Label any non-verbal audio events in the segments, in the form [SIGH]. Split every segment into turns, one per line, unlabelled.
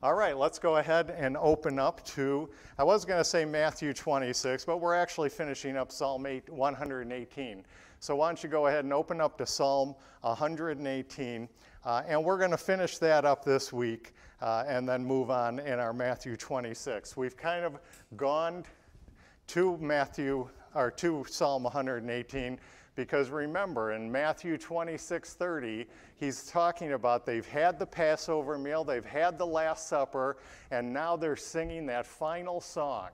All right, let's go ahead and open up to, I was going to say Matthew 26, but we're actually finishing up Psalm 8, 118. So why don't you go ahead and open up to Psalm 118, uh, and we're going to finish that up this week uh, and then move on in our Matthew 26. We've kind of gone to Matthew, or to Psalm 118 because remember, in Matthew 26 30, he's talking about they've had the Passover meal, they've had the Last Supper, and now they're singing that final song,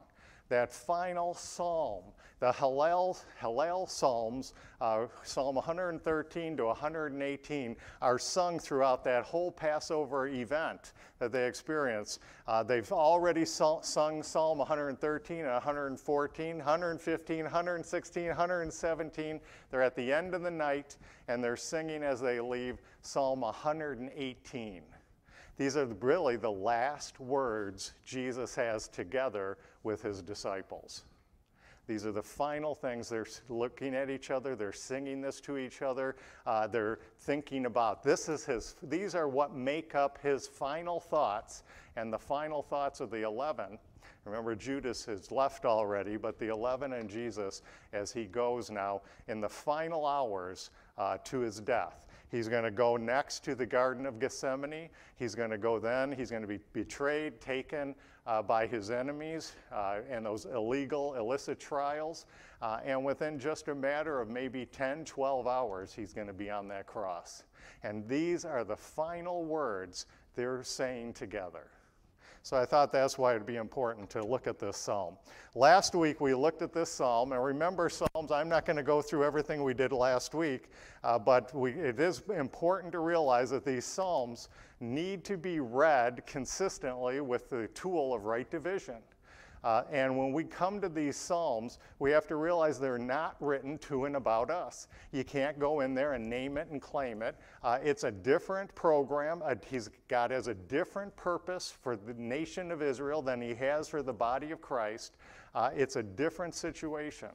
that final psalm the Hallel, Hallel Psalms, uh, Psalm 113 to 118, are sung throughout that whole Passover event that they experience. Uh, they've already sung Psalm 113 and 114, 115, 116, 117. They're at the end of the night and they're singing as they leave Psalm 118. These are really the last words Jesus has together with his disciples. These are the final things. They're looking at each other. They're singing this to each other. Uh, they're thinking about this is his. These are what make up his final thoughts, and the final thoughts of the eleven. Remember, Judas has left already, but the eleven and Jesus, as he goes now in the final hours uh, to his death. He's going to go next to the Garden of Gethsemane. He's going to go then. He's going to be betrayed, taken uh, by his enemies uh, and those illegal, illicit trials. Uh, and within just a matter of maybe 10, 12 hours, he's going to be on that cross. And these are the final words they're saying together. So I thought that's why it'd be important to look at this psalm. Last week we looked at this psalm, and remember, Psalms, I'm not going to go through everything we did last week, uh, but we, it is important to realize that these psalms need to be read consistently with the tool of right division. Uh, and when we come to these Psalms, we have to realize they're not written to and about us. You can't go in there and name it and claim it. Uh, it's a different program. Uh, he's, God has a different purpose for the nation of Israel than he has for the body of Christ. Uh, it's a different situation.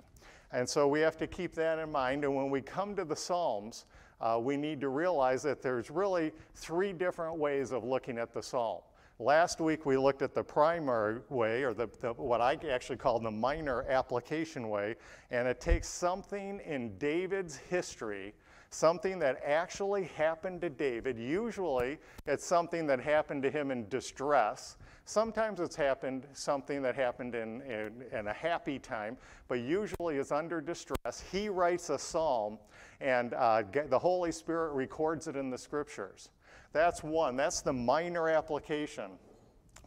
And so we have to keep that in mind. And when we come to the Psalms, uh, we need to realize that there's really three different ways of looking at the Psalm. Last week we looked at the primary way, or the, the, what I actually call the minor application way, and it takes something in David's history, something that actually happened to David. Usually it's something that happened to him in distress. Sometimes it's happened something that happened in, in, in a happy time, but usually it's under distress. He writes a psalm, and uh, the Holy Spirit records it in the scriptures. That's one, that's the minor application.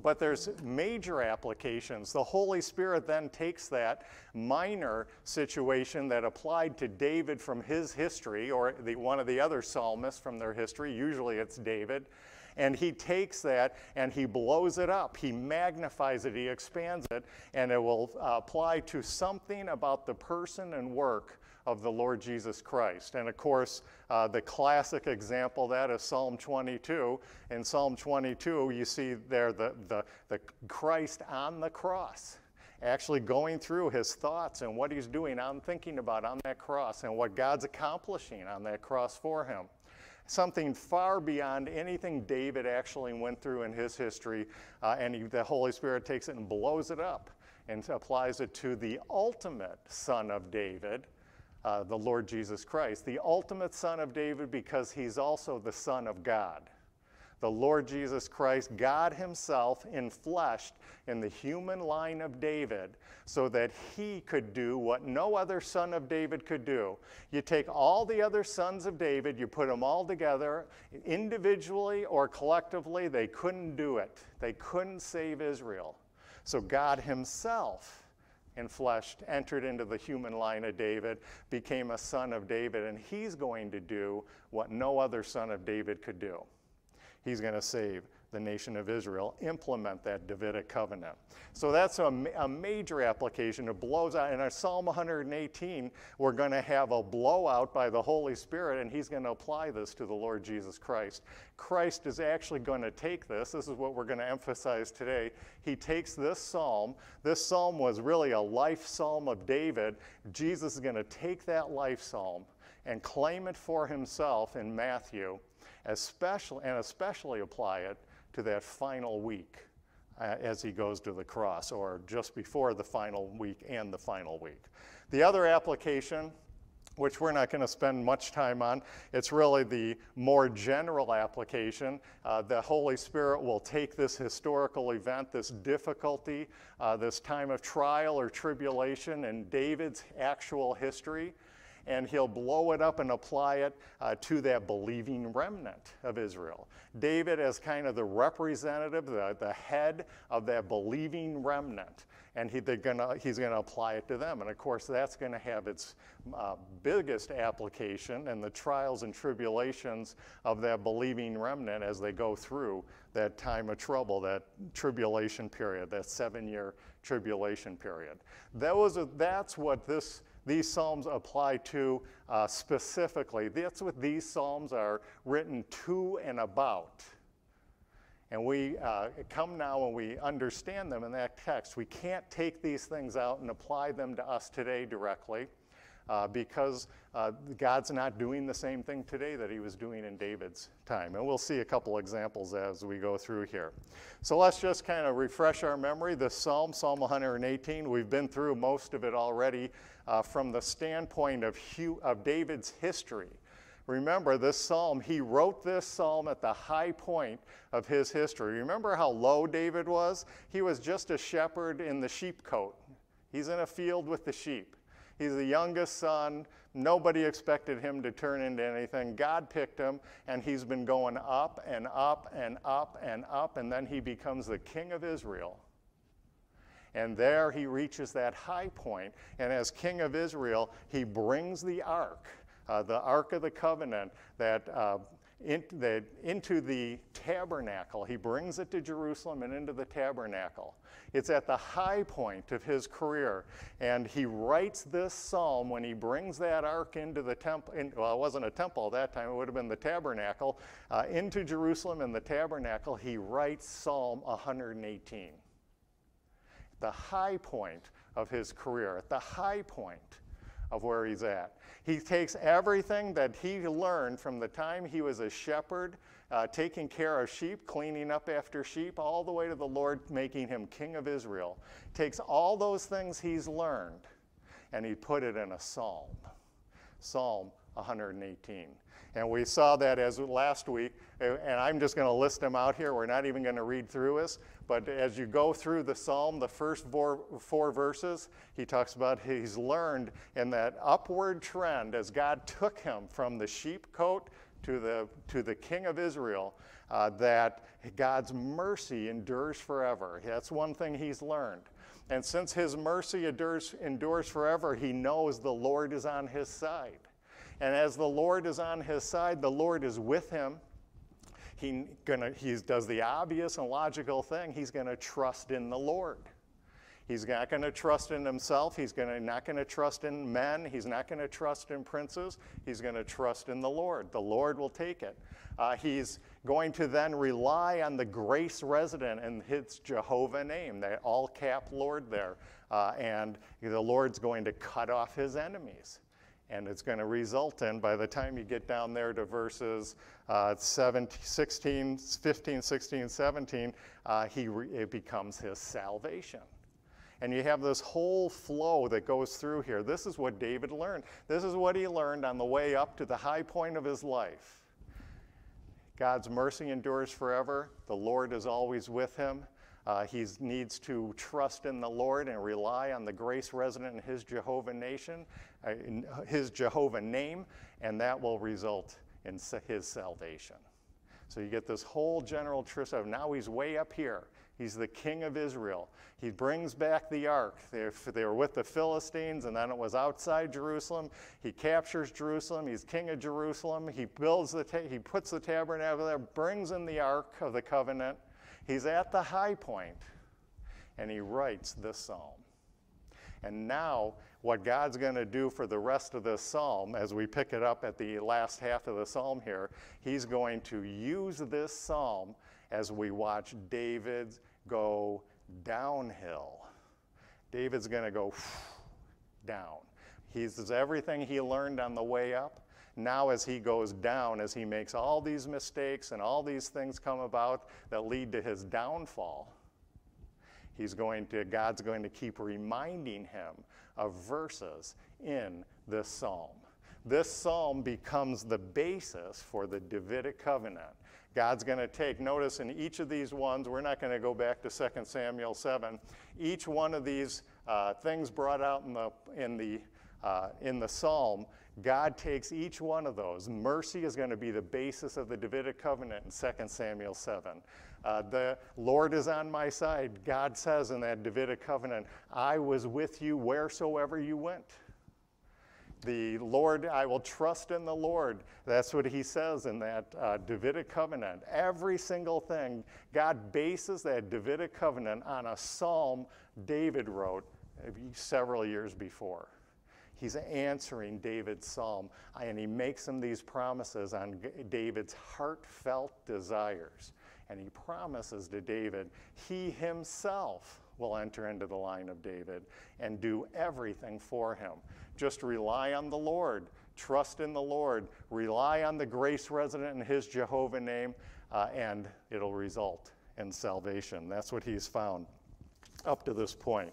But there's major applications. The Holy Spirit then takes that minor situation that applied to David from his history, or the, one of the other psalmists from their history, usually it's David, and he takes that and he blows it up. He magnifies it, he expands it, and it will uh, apply to something about the person and work of the Lord Jesus Christ. And of course, uh, the classic example that is Psalm 22. In Psalm 22, you see there the, the, the Christ on the cross actually going through his thoughts and what he's doing I'm thinking about on that cross and what God's accomplishing on that cross for him. Something far beyond anything David actually went through in his history, uh, and he, the Holy Spirit takes it and blows it up and applies it to the ultimate son of David, uh, the Lord Jesus Christ, the ultimate Son of David because he's also the Son of God. The Lord Jesus Christ, God Himself, infleshed in the human line of David so that He could do what no other son of David could do. You take all the other sons of David, you put them all together, individually or collectively, they couldn't do it. They couldn't save Israel. So God Himself and flesh entered into the human line of David, became a son of David, and he's going to do what no other son of David could do. He's going to save the nation of Israel implement that Davidic covenant. So that's a, a major application. It blows out. In our Psalm 118, we're going to have a blowout by the Holy Spirit, and He's going to apply this to the Lord Jesus Christ. Christ is actually going to take this. This is what we're going to emphasize today. He takes this psalm. This psalm was really a life psalm of David. Jesus is going to take that life psalm and claim it for himself in Matthew, especially, and especially apply it to that final week uh, as he goes to the cross, or just before the final week and the final week. The other application which we're not going to spend much time on. It's really the more general application. Uh, the Holy Spirit will take this historical event, this difficulty, uh, this time of trial or tribulation in David's actual history, and he'll blow it up and apply it uh, to that believing remnant of Israel. David, as kind of the representative, the, the head of that believing remnant, and he, gonna, he's going to apply it to them. And of course, that's going to have its uh, biggest application in the trials and tribulations of that believing remnant as they go through that time of trouble, that tribulation period, that seven year tribulation period. That was a, that's what this these psalms apply to uh, specifically. That's what these psalms are written to and about. And we uh, come now and we understand them in that text. We can't take these things out and apply them to us today directly uh, because uh, God's not doing the same thing today that he was doing in David's time. And we'll see a couple examples as we go through here. So let's just kind of refresh our memory. The psalm, Psalm 118, we've been through most of it already uh, from the standpoint of, Hugh, of David's history. Remember, this psalm, he wrote this psalm at the high point of his history. Remember how low David was? He was just a shepherd in the sheepcote. He's in a field with the sheep. He's the youngest son. Nobody expected him to turn into anything. God picked him, and he's been going up and up and up and up, and then he becomes the king of Israel. And there he reaches that high point, and as king of Israel, he brings the ark uh, the Ark of the Covenant that, uh, in, into the tabernacle. He brings it to Jerusalem and into the tabernacle. It's at the high point of his career. And he writes this psalm when he brings that ark into the temple. In, well, it wasn't a temple at that time, it would have been the tabernacle. Uh, into Jerusalem and the tabernacle, he writes Psalm 118. The high point of his career, at the high point of where he's at. He takes everything that he learned from the time he was a shepherd, uh, taking care of sheep, cleaning up after sheep, all the way to the Lord making him king of Israel. Takes all those things he's learned and he put it in a psalm. Psalm 118. And we saw that as last week, and I'm just going to list them out here. We're not even going to read through this. But as you go through the psalm, the first four, four verses, he talks about he's learned in that upward trend as God took him from the sheepcote to the, to the king of Israel, uh, that God's mercy endures forever. That's one thing he's learned. And since his mercy endures, endures forever, he knows the Lord is on his side. And as the Lord is on his side, the Lord is with him. He, gonna, he does the obvious and logical thing. He's going to trust in the Lord. He's not going to trust in himself. He's gonna, not going to trust in men. He's not going to trust in princes. He's going to trust in the Lord. The Lord will take it. Uh, he's going to then rely on the grace resident in his Jehovah name, that all cap Lord there. Uh, and the Lord's going to cut off his enemies. And it's going to result in, by the time you get down there to verses uh, 17, 16, 15, 16, 17, uh, he it becomes his salvation. And you have this whole flow that goes through here. This is what David learned. This is what he learned on the way up to the high point of his life. God's mercy endures forever. The Lord is always with him. Uh, he needs to trust in the Lord and rely on the grace resident in his Jehovah nation, uh, in his Jehovah name, and that will result in his salvation. So you get this whole general truth of now he's way up here. He's the king of Israel. He brings back the ark. They, they were with the Philistines, and then it was outside Jerusalem. He captures Jerusalem. He's king of Jerusalem. He builds the ta- he puts the tabernacle there, brings in the ark of the covenant, He's at the high point and he writes this psalm. And now, what God's going to do for the rest of this psalm, as we pick it up at the last half of the psalm here, he's going to use this psalm as we watch David go downhill. David's going to go down. He does everything he learned on the way up, now as he goes down, as he makes all these mistakes and all these things come about that lead to his downfall, he's going to, God's going to keep reminding him of verses in this psalm. This psalm becomes the basis for the Davidic covenant. God's going to take, notice in each of these ones, we're not going to go back to 2 Samuel 7. Each one of these uh, things brought out in the, in, the, uh, in the psalm, God takes each one of those. Mercy is going to be the basis of the Davidic covenant in 2 Samuel 7. Uh, the Lord is on my side. God says in that Davidic covenant, I was with you wheresoever you went the Lord, I will trust in the Lord. That's what he says in that uh, Davidic covenant. Every single thing, God bases that Davidic covenant on a psalm David wrote several years before. He's answering David's psalm, and he makes him these promises on David's heartfelt desires. And he promises to David, he himself will enter into the line of David and do everything for him. Just rely on the Lord, trust in the Lord, rely on the grace resident in his Jehovah name, uh, and it'll result in salvation. That's what he's found up to this point.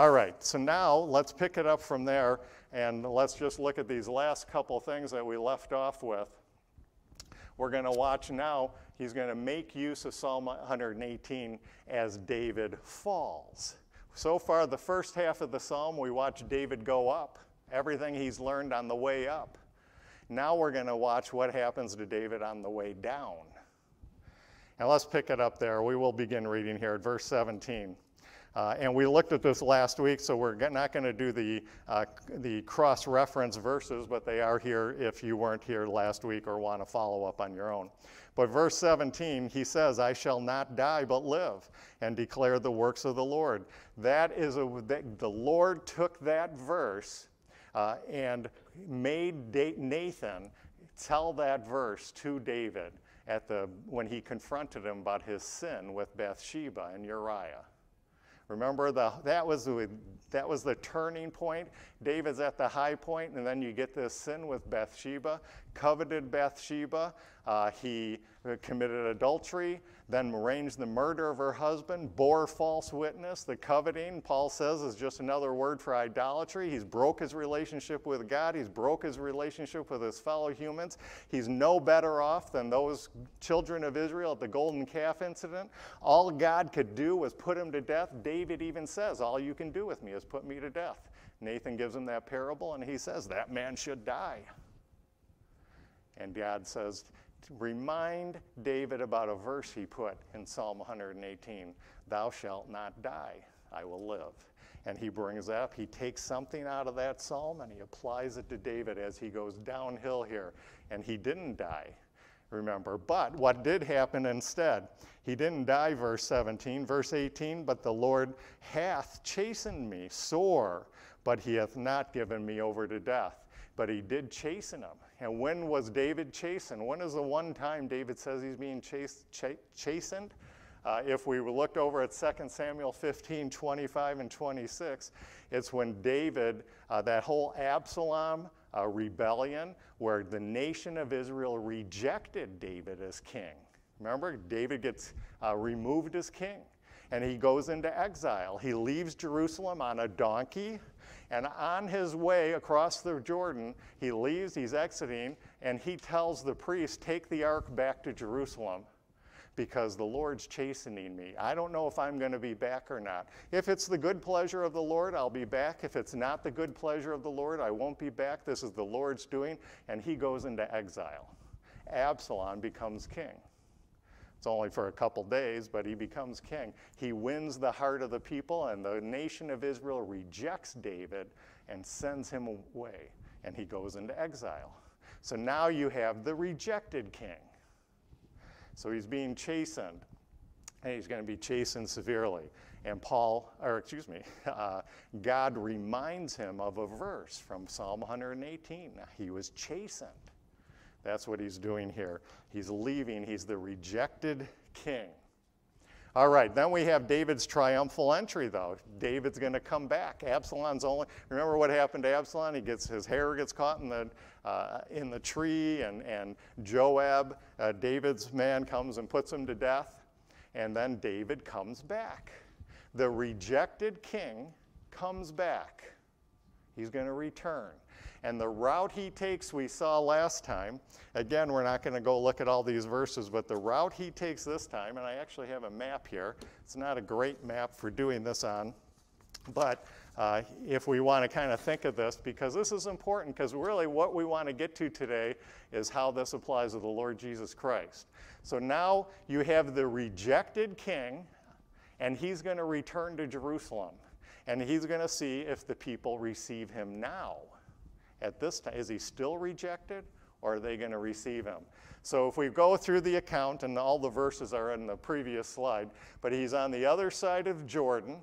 All right, so now let's pick it up from there and let's just look at these last couple things that we left off with. We're going to watch now, he's going to make use of Psalm 118 as David falls. So far, the first half of the psalm, we watch David go up, everything he's learned on the way up. Now we're going to watch what happens to David on the way down. And let's pick it up there. We will begin reading here at verse 17. Uh, and we looked at this last week, so we're not going to do the, uh, the cross reference verses, but they are here if you weren't here last week or want to follow up on your own. But verse 17, he says, I shall not die but live and declare the works of the Lord. That is a, the Lord took that verse uh, and made Nathan tell that verse to David at the, when he confronted him about his sin with Bathsheba and Uriah. Remember, the, that, was the, that was the turning point. David's at the high point, and then you get this sin with Bathsheba, coveted Bathsheba. Uh, he committed adultery then arranged the murder of her husband, bore false witness. The coveting, Paul says, is just another word for idolatry. He's broke his relationship with God, he's broke his relationship with his fellow humans. He's no better off than those children of Israel at the golden calf incident. All God could do was put him to death. David even says, All you can do with me is put me to death. Nathan gives him that parable, and he says, That man should die. And God says, remind David about a verse he put in Psalm 118 Thou shalt not die, I will live. And he brings up, he takes something out of that psalm and he applies it to David as he goes downhill here. And he didn't die, remember. But what did happen instead? He didn't die, verse 17. Verse 18, but the Lord hath chastened me sore, but he hath not given me over to death. But he did chasten him. And when was David chastened? When is the one time David says he's being chas- ch- chastened? Uh, if we looked over at 2 Samuel 15, 25, and 26, it's when David, uh, that whole Absalom uh, rebellion, where the nation of Israel rejected David as king. Remember, David gets uh, removed as king and he goes into exile. He leaves Jerusalem on a donkey and on his way across the Jordan, he leaves, he's exiting, and he tells the priest, Take the ark back to Jerusalem because the Lord's chastening me. I don't know if I'm going to be back or not. If it's the good pleasure of the Lord, I'll be back. If it's not the good pleasure of the Lord, I won't be back. This is the Lord's doing. And he goes into exile. Absalom becomes king. It's only for a couple days, but he becomes king. He wins the heart of the people, and the nation of Israel rejects David and sends him away, and he goes into exile. So now you have the rejected king. So he's being chastened, and he's going to be chastened severely. And Paul, or excuse me, [LAUGHS] uh, God reminds him of a verse from Psalm 118. He was chastened. That's what he's doing here. He's leaving, he's the rejected king. All right, then we have David's triumphal entry, though. David's going to come back. Absalom's only. Remember what happened to Absalom? He gets his hair gets caught in the uh, in the tree, and and Joab, uh, David's man, comes and puts him to death, and then David comes back. The rejected king comes back. He's going to return. And the route he takes, we saw last time. Again, we're not going to go look at all these verses, but the route he takes this time, and I actually have a map here. It's not a great map for doing this on, but uh, if we want to kind of think of this, because this is important, because really what we want to get to today is how this applies to the Lord Jesus Christ. So now you have the rejected king, and he's going to return to Jerusalem, and he's going to see if the people receive him now at this time? Is he still rejected or are they going to receive him? So if we go through the account, and all the verses are in the previous slide, but he's on the other side of Jordan.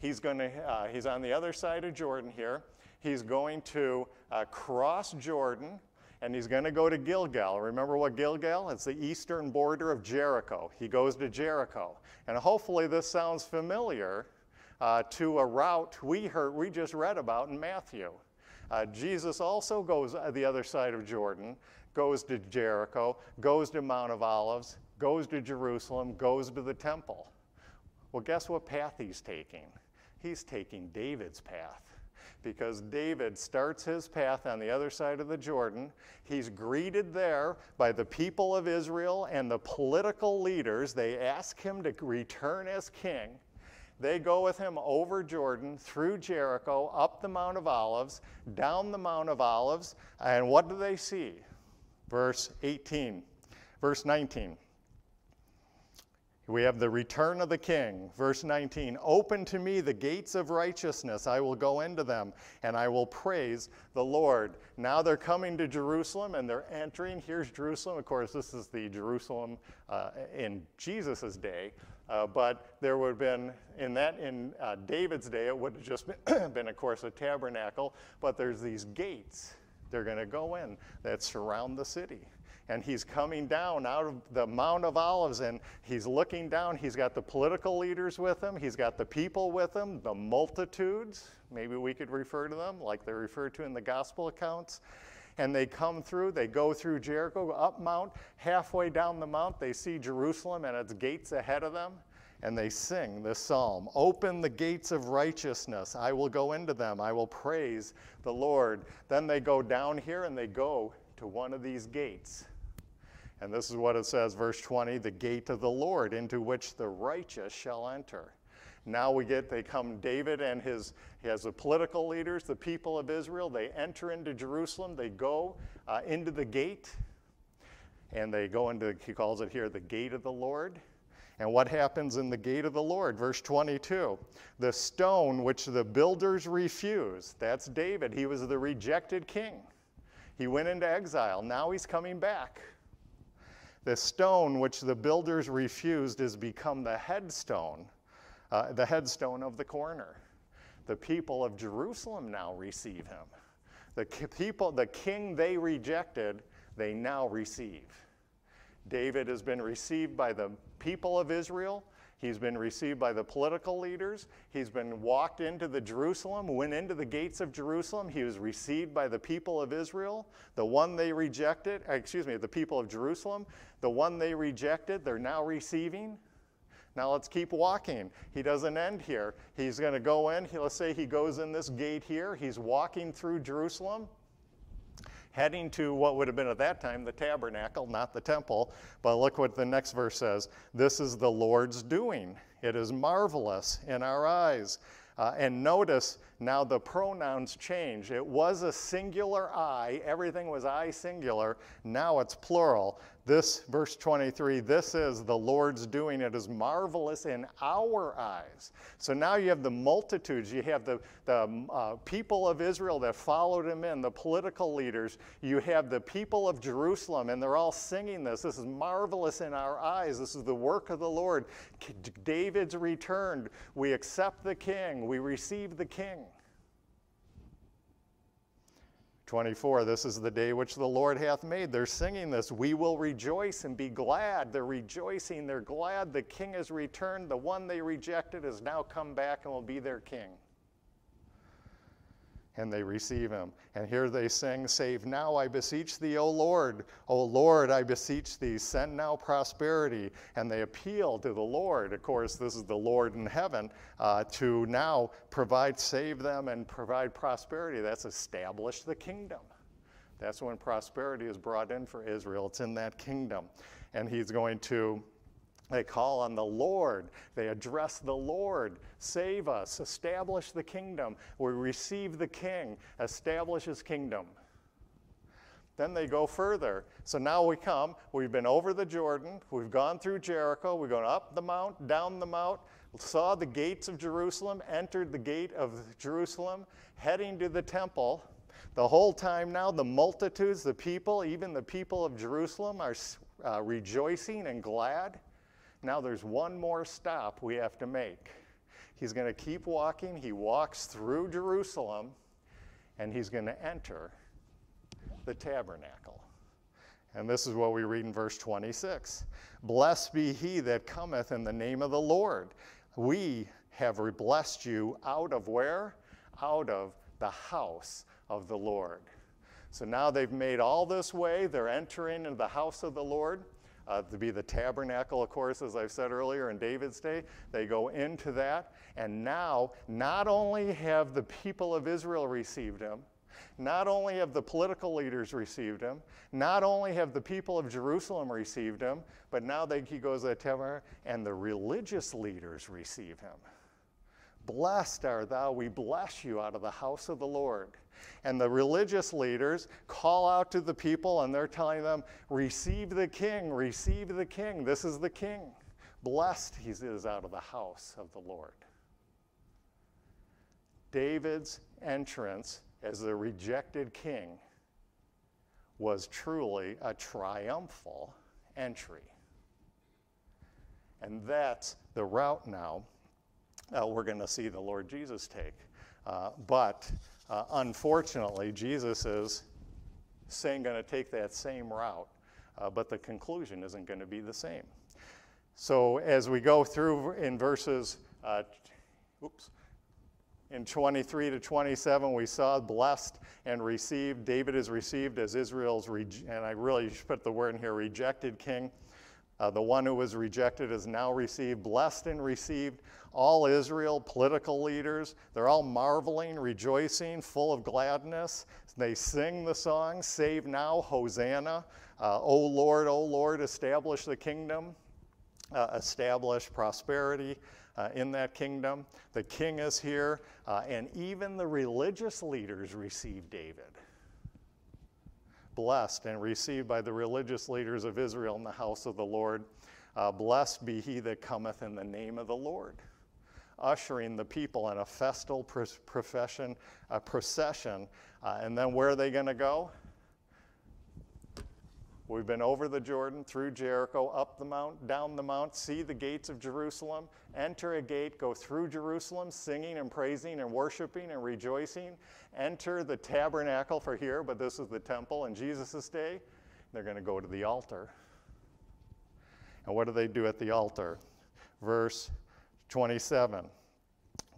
He's, going to, uh, he's on the other side of Jordan here. He's going to uh, cross Jordan and he's going to go to Gilgal. Remember what Gilgal? It's the eastern border of Jericho. He goes to Jericho. And hopefully this sounds familiar uh, to a route we heard we just read about in Matthew. Uh, Jesus also goes the other side of Jordan, goes to Jericho, goes to Mount of Olives, goes to Jerusalem, goes to the temple. Well, guess what path he's taking? He's taking David's path because David starts his path on the other side of the Jordan. He's greeted there by the people of Israel and the political leaders. They ask him to return as king. They go with him over Jordan, through Jericho, up the Mount of Olives, down the Mount of Olives, and what do they see? Verse 18, verse 19. We have the return of the king. Verse 19 Open to me the gates of righteousness. I will go into them and I will praise the Lord. Now they're coming to Jerusalem and they're entering. Here's Jerusalem. Of course, this is the Jerusalem uh, in Jesus' day. Uh, but there would have been, in that, in uh, David's day, it would have just been, [CLEARS THROAT] been, of course, a tabernacle, but there's these gates. They're going to go in that surround the city. And he's coming down out of the Mount of Olives and he's looking down. He's got the political leaders with him, he's got the people with him, the multitudes, maybe we could refer to them like they're referred to in the gospel accounts. And they come through, they go through Jericho, up Mount, halfway down the Mount, they see Jerusalem and its gates ahead of them, and they sing this psalm Open the gates of righteousness, I will go into them, I will praise the Lord. Then they go down here and they go to one of these gates. And this is what it says, verse 20 the gate of the Lord, into which the righteous shall enter. Now we get, they come, David and his, the political leaders, the people of Israel, they enter into Jerusalem, they go uh, into the gate, and they go into, he calls it here, the gate of the Lord. And what happens in the gate of the Lord? Verse 22 The stone which the builders refused, that's David. He was the rejected king. He went into exile. Now he's coming back. The stone which the builders refused has become the headstone uh, the headstone of the corner. The people of Jerusalem now receive him. The people, the king they rejected, they now receive. David has been received by the people of Israel. He's been received by the political leaders. He's been walked into the Jerusalem, went into the gates of Jerusalem. He was received by the people of Israel. The one they rejected, uh, excuse me, the people of Jerusalem, the one they rejected, they're now receiving. Now let's keep walking. He doesn't end here. He's going to go in. He, let's say he goes in this gate here. He's walking through Jerusalem, heading to what would have been at that time the tabernacle, not the temple. But look what the next verse says This is the Lord's doing. It is marvelous in our eyes. Uh, and notice now the pronouns change. It was a singular I, everything was I singular. Now it's plural. This, verse 23, this is the Lord's doing. It is marvelous in our eyes. So now you have the multitudes. You have the, the um, uh, people of Israel that followed him in, the political leaders. You have the people of Jerusalem, and they're all singing this. This is marvelous in our eyes. This is the work of the Lord. David's returned. We accept the king, we receive the king. 24, this is the day which the Lord hath made. They're singing this. We will rejoice and be glad. They're rejoicing. They're glad the king has returned. The one they rejected has now come back and will be their king and they receive him. And here they sing, Save now, I beseech thee, O Lord. O Lord, I beseech thee, send now prosperity. And they appeal to the Lord. Of course, this is the Lord in heaven uh, to now provide, save them, and provide prosperity. That's establish the kingdom. That's when prosperity is brought in for Israel. It's in that kingdom. And he's going to they call on the Lord. They address the Lord. Save us. Establish the kingdom. We receive the king. Establish his kingdom. Then they go further. So now we come. We've been over the Jordan. We've gone through Jericho. We've gone up the mount, down the mount, saw the gates of Jerusalem, entered the gate of Jerusalem, heading to the temple. The whole time now, the multitudes, the people, even the people of Jerusalem, are uh, rejoicing and glad. Now there's one more stop we have to make. He's going to keep walking. He walks through Jerusalem and he's going to enter the tabernacle. And this is what we read in verse 26 Blessed be he that cometh in the name of the Lord. We have blessed you out of where? Out of the house of the Lord. So now they've made all this way. They're entering into the house of the Lord uh, to be the tabernacle, of course, as I've said earlier in David's day. They go into that, and now not only have the people of Israel received him, not only have the political leaders received him, not only have the people of Jerusalem received him, but now they, he goes to the tabernacle, and the religious leaders receive him. Blessed art thou, we bless you out of the house of the Lord. And the religious leaders call out to the people and they're telling them, Receive the king, receive the king. This is the king. Blessed he is out of the house of the Lord. David's entrance as the rejected king was truly a triumphal entry. And that's the route now uh, we're going to see the Lord Jesus take. Uh, but uh, unfortunately, Jesus is saying going to take that same route, uh, but the conclusion isn't going to be the same. So as we go through in verses, uh, oops, in 23 to 27, we saw blessed and received. David is received as Israel's, and I really should put the word in here, rejected king. Uh, the one who was rejected is now received, blessed and received. All Israel, political leaders, they're all marveling, rejoicing, full of gladness. They sing the song, Save Now, Hosanna. Uh, o Lord, O Lord, establish the kingdom, uh, establish prosperity uh, in that kingdom. The king is here, uh, and even the religious leaders receive David blessed and received by the religious leaders of Israel in the house of the Lord. Uh, blessed be he that cometh in the name of the Lord. Ushering the people in a festal profession, a procession. Uh, and then where are they going to go? We've been over the Jordan, through Jericho, up the mount, down the mount, see the gates of Jerusalem, enter a gate, go through Jerusalem, singing and praising and worshiping and rejoicing, enter the tabernacle for here, but this is the temple in Jesus' day. They're going to go to the altar. And what do they do at the altar? Verse 27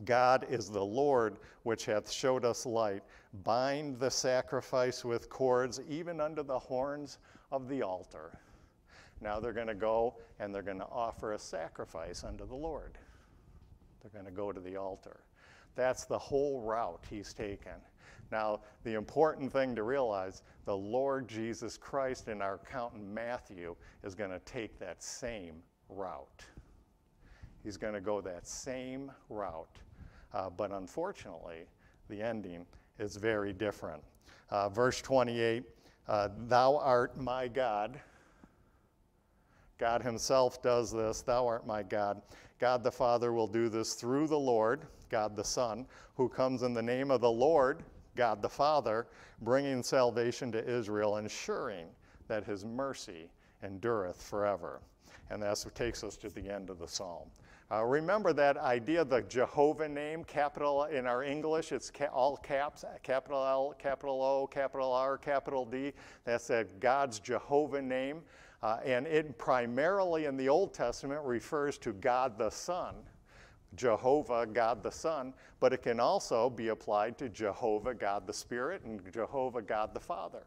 God is the Lord which hath showed us light. Bind the sacrifice with cords, even under the horns of the altar. Now they're going to go and they're going to offer a sacrifice unto the Lord. They're going to go to the altar. That's the whole route he's taken. Now, the important thing to realize the Lord Jesus Christ in our account in Matthew is going to take that same route. He's going to go that same route. Uh, but unfortunately, the ending is very different. Uh, verse 28 uh, Thou art my God. God Himself does this. Thou art my God. God the Father will do this through the Lord, God the Son, who comes in the name of the Lord, God the Father, bringing salvation to Israel, ensuring that His mercy endureth forever. And that's what takes us to the end of the psalm. Uh, remember that idea, the Jehovah name, capital in our English, it's ca- all caps, capital L, capital O, capital R, capital D. That's that God's Jehovah name. Uh, and it primarily in the Old Testament refers to God the Son, Jehovah, God the Son, but it can also be applied to Jehovah, God the Spirit, and Jehovah, God the Father.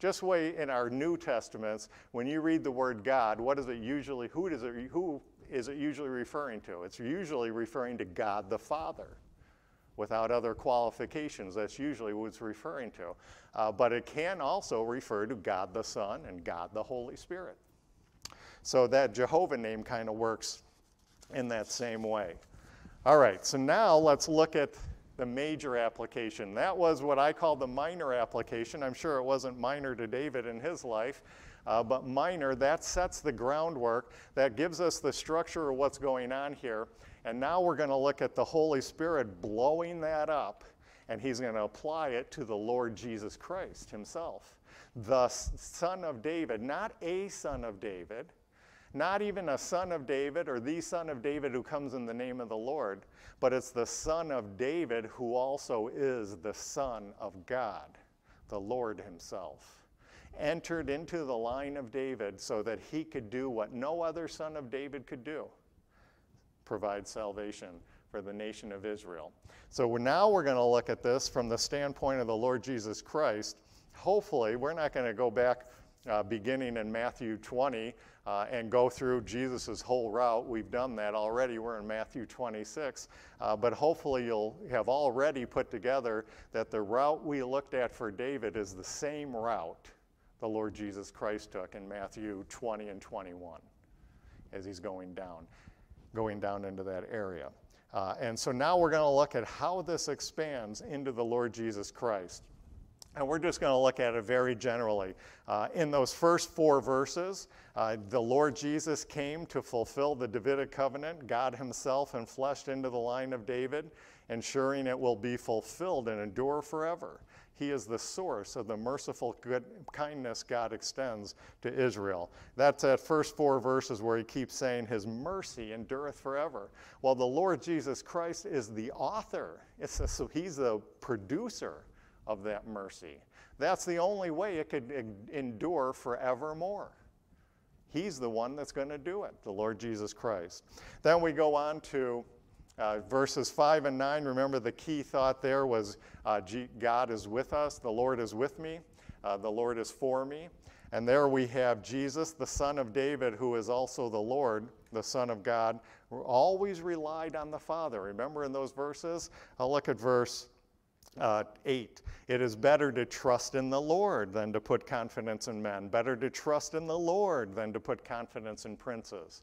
Just way in our New Testaments, when you read the word God, what is it usually, who, does it, who is it usually referring to? It's usually referring to God the Father without other qualifications. That's usually what it's referring to. Uh, but it can also refer to God the Son and God the Holy Spirit. So that Jehovah name kind of works in that same way. All right, so now let's look at the major application. That was what I call the minor application. I'm sure it wasn't minor to David in his life, uh, but minor, that sets the groundwork, that gives us the structure of what's going on here. And now we're going to look at the Holy Spirit blowing that up, and he's going to apply it to the Lord Jesus Christ himself. The Son of David, not a Son of David, not even a son of David or the son of David who comes in the name of the Lord, but it's the son of David who also is the son of God, the Lord himself. Entered into the line of David so that he could do what no other son of David could do provide salvation for the nation of Israel. So now we're going to look at this from the standpoint of the Lord Jesus Christ. Hopefully, we're not going to go back uh, beginning in Matthew 20 uh, and go through Jesus' whole route. We've done that already. We're in Matthew 26. Uh, but hopefully, you'll have already put together that the route we looked at for David is the same route the Lord Jesus Christ took in Matthew 20 and 21 as he's going down, going down into that area. Uh, and so now we're going to look at how this expands into the Lord Jesus Christ. And we're just going to look at it very generally. Uh, in those first four verses, uh, the Lord Jesus came to fulfill the Davidic covenant, God Himself and fleshed into the line of David, ensuring it will be fulfilled and endure forever. He is the source of the merciful good kindness God extends to Israel. That's that first four verses where he keeps saying, His mercy endureth forever. Well, the Lord Jesus Christ is the author, a, so He's the producer of that mercy. That's the only way it could endure forevermore. He's the one that's going to do it, the Lord Jesus Christ. Then we go on to uh, verses 5 and 9. Remember, the key thought there was uh, God is with us, the Lord is with me, uh, the Lord is for me. And there we have Jesus, the Son of David, who is also the Lord, the Son of God, who always relied on the Father. Remember in those verses? I'll look at verse uh, 8. It is better to trust in the Lord than to put confidence in men. Better to trust in the Lord than to put confidence in princes.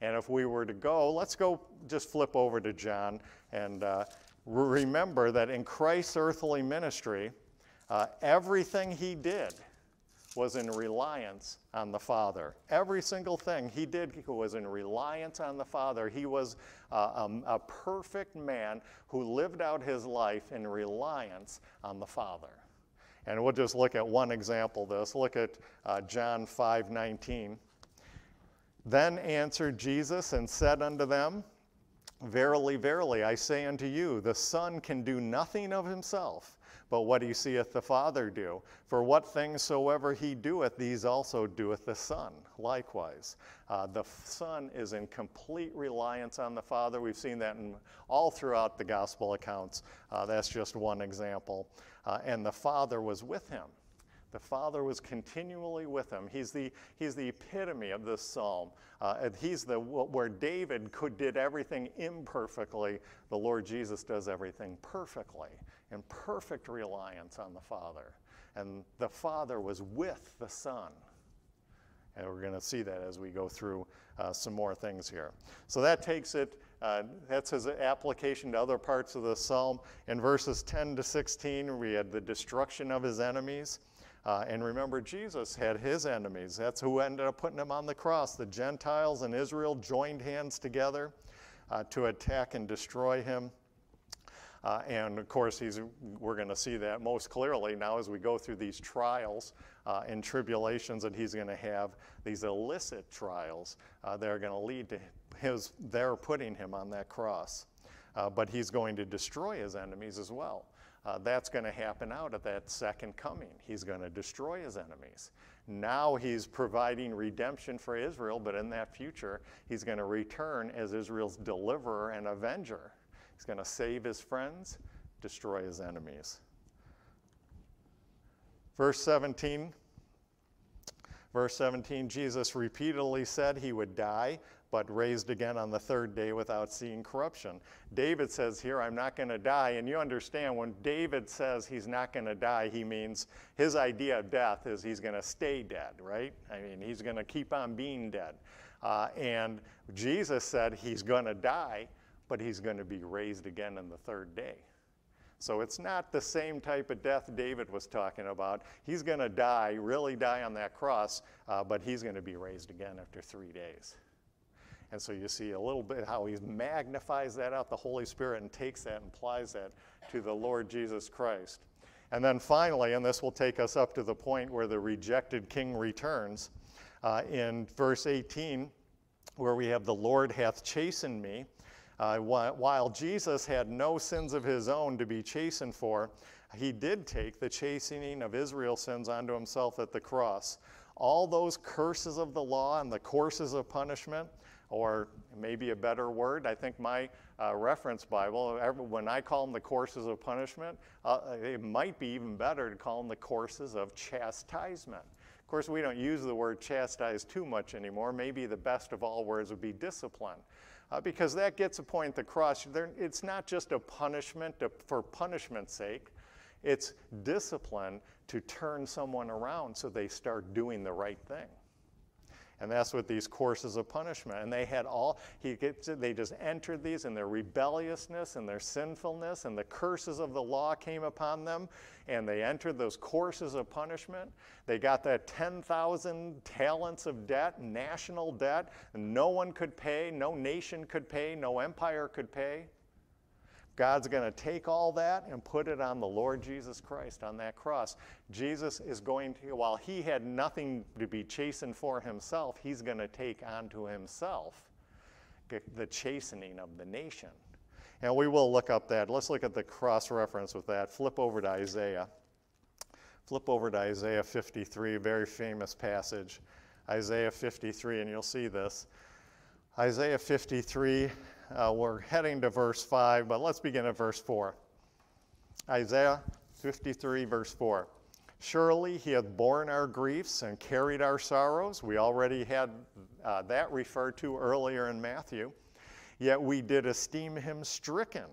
And if we were to go, let's go just flip over to John and uh, remember that in Christ's earthly ministry, uh, everything he did was in reliance on the Father. Every single thing he did was in reliance on the Father. He was uh, um, a perfect man who lived out his life in reliance on the Father. And we'll just look at one example of this. Look at uh, John 5 19. Then answered Jesus and said unto them, Verily, verily, I say unto you, the Son can do nothing of himself but what he seeth the Father do. For what things soever he doeth, these also doeth the Son likewise. Uh, the Son is in complete reliance on the Father. We've seen that in, all throughout the gospel accounts. Uh, that's just one example. Uh, and the Father was with him. The Father was continually with him. He's the, he's the epitome of this psalm. Uh, he's the where David could did everything imperfectly. The Lord Jesus does everything perfectly in perfect reliance on the Father. And the Father was with the Son. And we're going to see that as we go through uh, some more things here. So that takes it, uh, that's his application to other parts of the psalm. In verses 10 to 16, we had the destruction of his enemies. Uh, and remember, Jesus had his enemies. That's who ended up putting him on the cross. The Gentiles and Israel joined hands together uh, to attack and destroy him. Uh, and of course, we're going to see that most clearly now as we go through these trials. Uh, and tribulations that he's going to have, these illicit trials uh, that are going to lead to his, their putting him on that cross. Uh, but he's going to destroy his enemies as well. Uh, that's going to happen out at that second coming. He's going to destroy his enemies. Now he's providing redemption for Israel, but in that future, he's going to return as Israel's deliverer and avenger. He's going to save his friends, destroy his enemies. Verse 17. Verse 17, Jesus repeatedly said he would die, but raised again on the third day without seeing corruption. David says here, I'm not going to die. And you understand, when David says he's not going to die, he means his idea of death is he's going to stay dead, right? I mean, he's going to keep on being dead. Uh, and Jesus said he's going to die, but he's going to be raised again on the third day. So it's not the same type of death David was talking about. He's going to die, really die on that cross, uh, but he's going to be raised again after three days. And so you see a little bit how he magnifies that out, the Holy Spirit, and takes that and applies that to the Lord Jesus Christ. And then finally, and this will take us up to the point where the rejected king returns, uh, in verse 18, where we have, The Lord hath chastened me. Uh, while Jesus had no sins of his own to be chastened for, he did take the chastening of Israel's sins onto himself at the cross. All those curses of the law and the courses of punishment, or maybe a better word. I think my uh, reference Bible, when I call them the courses of punishment, uh, it might be even better to call them the courses of chastisement. Of course, we don't use the word chastise too much anymore. Maybe the best of all words would be discipline. Uh, because that gets a point across. There, it's not just a punishment to, for punishment's sake, it's discipline to turn someone around so they start doing the right thing. And that's what these courses of punishment. And they had all, he gets, they just entered these in their rebelliousness and their sinfulness, and the curses of the law came upon them. And they entered those courses of punishment. They got that 10,000 talents of debt, national debt, no one could pay, no nation could pay, no empire could pay. God's going to take all that and put it on the Lord Jesus Christ on that cross. Jesus is going to, while he had nothing to be chastened for himself, he's going to take onto himself the chastening of the nation. And we will look up that. Let's look at the cross reference with that. Flip over to Isaiah. Flip over to Isaiah 53, very famous passage. Isaiah 53, and you'll see this. Isaiah 53 uh, we're heading to verse 5, but let's begin at verse 4. Isaiah 53, verse 4. Surely he hath borne our griefs and carried our sorrows. We already had uh, that referred to earlier in Matthew. Yet we did esteem him stricken.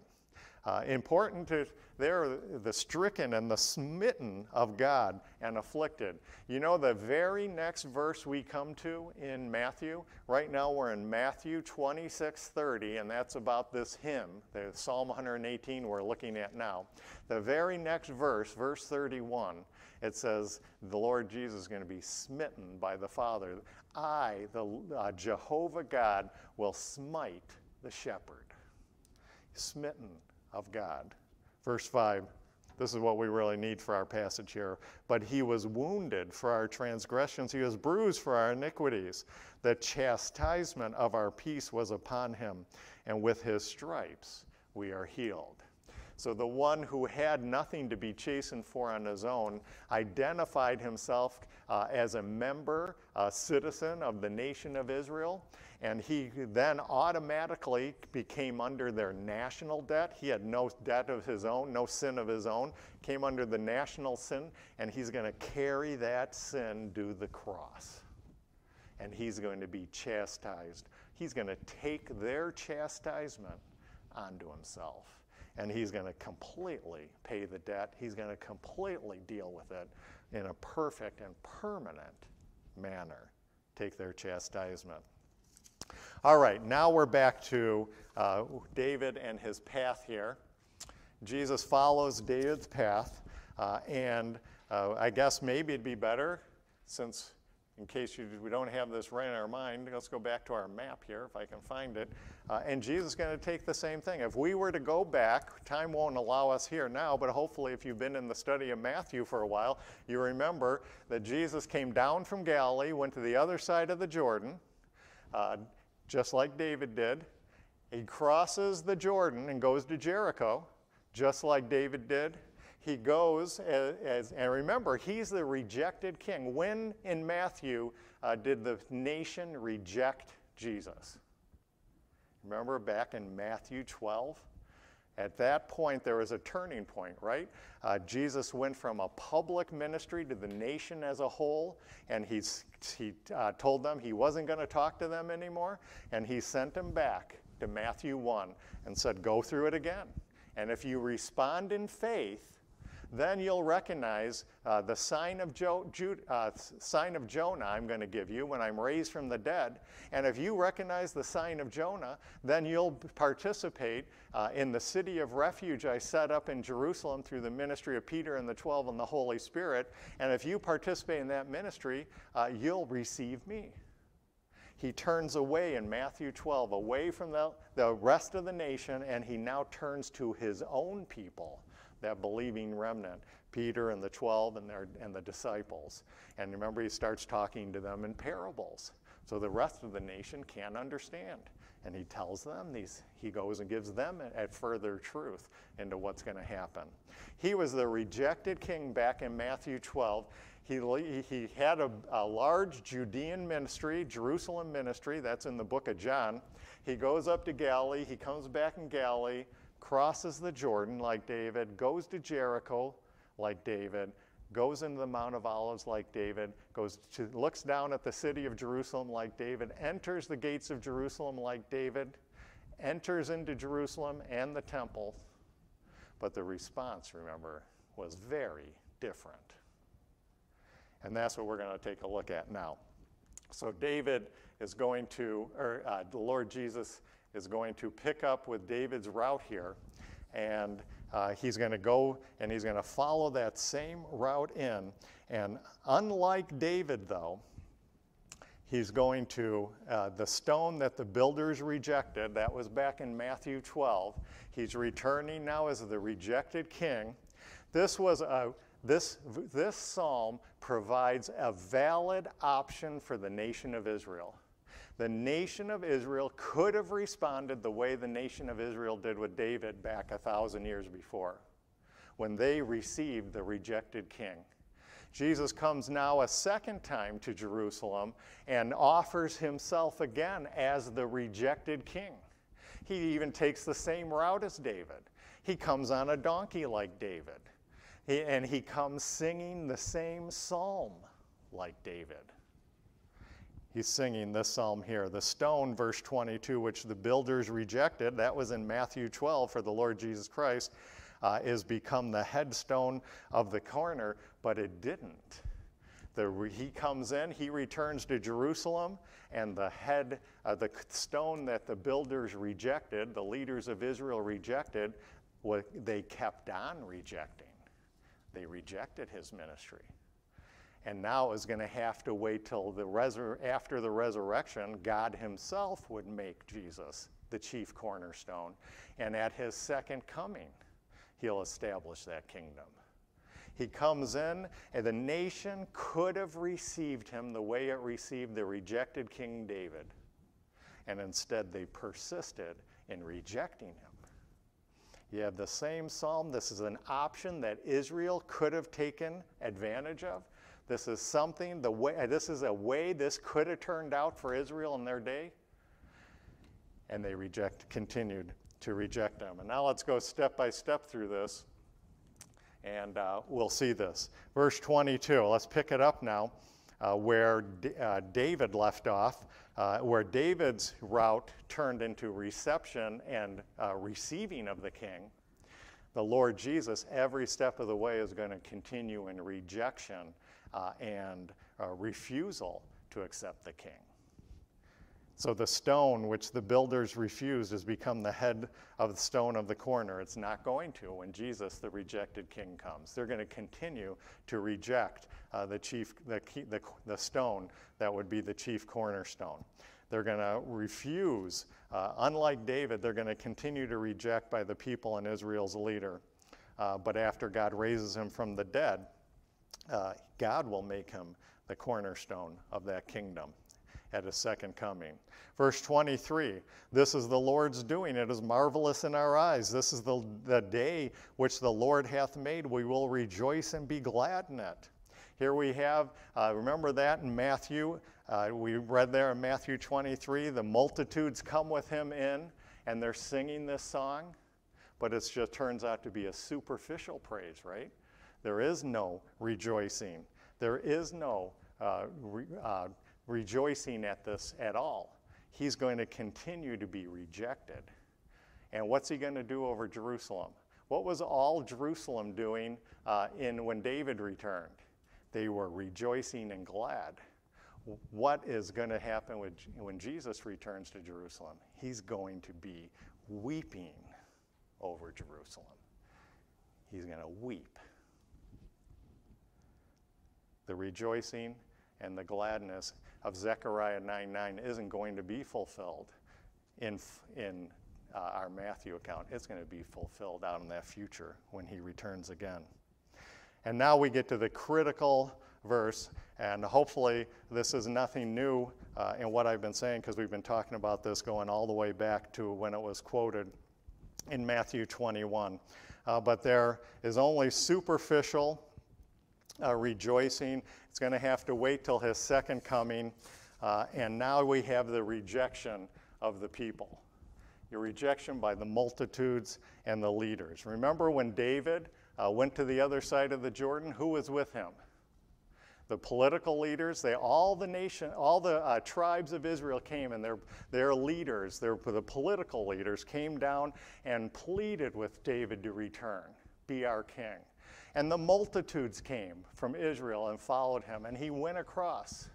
Uh, important to they're the stricken and the smitten of God and afflicted. You know, the very next verse we come to in Matthew, right now we're in Matthew 26 30, and that's about this hymn, the Psalm 118 we're looking at now. The very next verse, verse 31, it says, The Lord Jesus is going to be smitten by the Father. I, the uh, Jehovah God, will smite the shepherd. Smitten of God. Verse 5, this is what we really need for our passage here. But he was wounded for our transgressions, he was bruised for our iniquities. The chastisement of our peace was upon him, and with his stripes we are healed. So the one who had nothing to be chastened for on his own identified himself uh, as a member, a citizen of the nation of Israel, and he then automatically became under their national debt. He had no debt of his own, no sin of his own, came under the national sin, and he's going to carry that sin to the cross. And he's going to be chastised. He's going to take their chastisement onto himself and he's going to completely pay the debt. He's going to completely deal with it in a perfect and permanent manner, take their chastisement. All right, now we're back to uh, David and his path here. Jesus follows David's path, uh, and uh, I guess maybe it'd be better since in case you, we don't have this right in our mind, let's go back to our map here if I can find it. Uh, and Jesus is going to take the same thing. If we were to go back, time won't allow us here now, but hopefully, if you've been in the study of Matthew for a while, you remember that Jesus came down from Galilee, went to the other side of the Jordan, uh, just like David did. He crosses the Jordan and goes to Jericho, just like David did he goes as, as, and remember, he's the rejected king. When in Matthew uh, did the nation reject Jesus? Remember back in Matthew 12? At that point, there was a turning point, right? Uh, Jesus went from a public ministry to the nation as a whole, and he's, he uh, told them he wasn't going to talk to them anymore, and he sent them back to Matthew 1 and said, Go through it again. And if you respond in faith, then you'll recognize uh, the sign of, jo- Jude, uh, sign of Jonah I'm going to give you when I'm raised from the dead. And if you recognize the sign of Jonah, then you'll participate uh, in the city of refuge I set up in Jerusalem through the ministry of Peter and the 12 and the Holy Spirit. And if you participate in that ministry, uh, you'll receive me he turns away in Matthew 12, away from the, the rest of the nation, and he now turns to his own people that believing remnant, Peter and the 12 and, their, and the disciples. And remember, he starts talking to them in parables. So the rest of the nation can't understand. And he tells them these, he goes and gives them a, further truth into what's going to happen. He was the rejected king back in Matthew 12. He, he had a, a large Judean ministry, Jerusalem ministry, that's in the book of John. He goes up to Galilee, he comes back in Galilee, crosses the Jordan like David, goes to Jericho like David, goes into the Mount of Olives like David, goes to, looks down at the city of Jerusalem like David, enters the gates of Jerusalem like David, enters into Jerusalem and the temple. But the response, remember, was very different. And that's what we're going to take a look at now. So David is going to, or uh, the Lord Jesus is going to pick up with David's route here, and uh, he's going to go and he's going to follow that same route in. And unlike David, though, he's going to, uh, the stone that the builders rejected, that was back in Matthew 12, he's returning now as the rejected king. This was a this, this psalm provides a valid option for the nation of Israel the nation of Israel could have responded the way the nation of Israel did with David back a thousand years before when they received the rejected king. Jesus comes now a second time to Jerusalem and offers himself again as the rejected king. He even takes the same route as David. He comes on a donkey like David. And he comes singing the same psalm like David he's singing this psalm here. The stone, verse 22, which the builders rejected, that was in Matthew 12 for the Lord Jesus Christ, uh, is become the headstone of the corner, but it didn't. The, he comes in, he returns to Jerusalem, and the head, uh, the stone that the builders rejected, the leaders of Israel rejected, what they kept on rejecting. They rejected his ministry and now is going to have to wait till the resur- after the resurrection, God Himself would make Jesus the chief cornerstone. And at His second coming, He'll establish that kingdom. He comes in, and the nation could have received Him the way it received the rejected King David. And instead, they persisted in rejecting Him. You have the same psalm. This is an option that Israel could have taken advantage of. This is something, the way, this is a way this could have turned out for Israel in their day. And they reject, continued to reject them. And now let's go step by step through this, and uh, we'll see this. Verse 22, let's pick it up now, uh, where D- uh, David left off, uh, where David's route turned into reception and uh, receiving of the king. The Lord Jesus, every step of the way, is going to continue in rejection uh, and uh, refusal to accept the king. So the stone which the builders refused has become the head of the stone of the corner. It's not going to when Jesus, the rejected king, comes. They're going to continue to reject uh, the chief, the, the, the stone that would be the chief cornerstone. They're going to refuse, uh, unlike David, they're going to continue to reject by the people and Israel's leader. Uh, but after God raises him from the dead, uh, God will make him the cornerstone of that kingdom at his second coming. Verse 23 This is the Lord's doing. It is marvelous in our eyes. This is the, the day which the Lord hath made. We will rejoice and be glad in it. Here we have, uh, remember that in Matthew? Uh, we read there in Matthew 23 the multitudes come with him in and they're singing this song, but it just turns out to be a superficial praise, right? There is no rejoicing. There is no uh, re, uh, rejoicing at this at all. He's going to continue to be rejected. And what's he going to do over Jerusalem? What was all Jerusalem doing uh, in when David returned? They were rejoicing and glad. What is going to happen with, when Jesus returns to Jerusalem? He's going to be weeping over Jerusalem. He's going to weep. The rejoicing and the gladness of Zechariah 9 9 isn't going to be fulfilled in, in uh, our Matthew account. It's going to be fulfilled out in that future when he returns again. And now we get to the critical verse, and hopefully this is nothing new uh, in what I've been saying because we've been talking about this going all the way back to when it was quoted in Matthew 21. Uh, but there is only superficial uh, rejoicing. It's going to have to wait till his second coming. Uh, and now we have the rejection of the people. Your rejection by the multitudes and the leaders. Remember when David uh, went to the other side of the Jordan? Who was with him? The political leaders, they all the nation, all the uh, tribes of Israel came, and their their leaders, their the political leaders, came down and pleaded with David to return, be our king. And the multitudes came from Israel and followed him, and he went across.